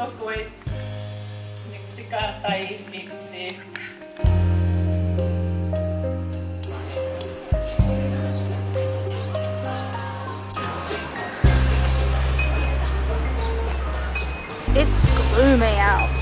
sokuit miksika Thai, miksi. It's gloomy out.